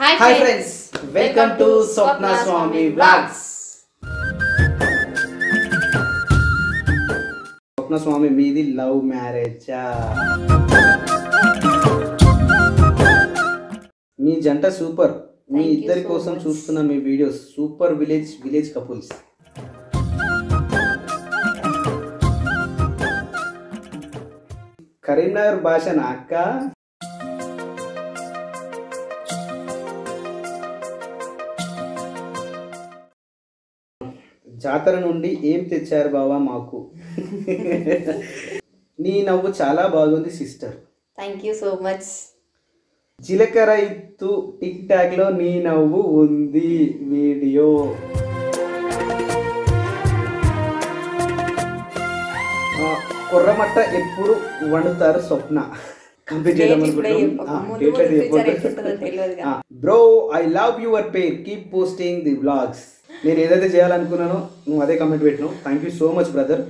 Hi friends welcome to Swapna Swamy blogs Swapna Swamy మీది love marriage మీ జంట super. మీ Thank you ఇద్దరి so కోసం much. చూస్తున్న మీ videos. Super village village couples. Karimnagar భాష అక్క జాతర నుండి ఏం తెచ్చారు బావా మాకు? నీ నవ్వు చాలా బాగుంది sister. Thank you so much జీలకర్ర ఇత్తు టిక్ టాక్లో నీ నవ్వు ఉంది వీడియో. కొర్రమట్ట ఎప్పుడు వండుతారు Swapna? Bro I love your pair keep posting the vlogs నేను ఏదైతే చేయాలనుకున్నానో నువ్వు అదే కమెంట్ పెట్టినావు. Thank you so much brother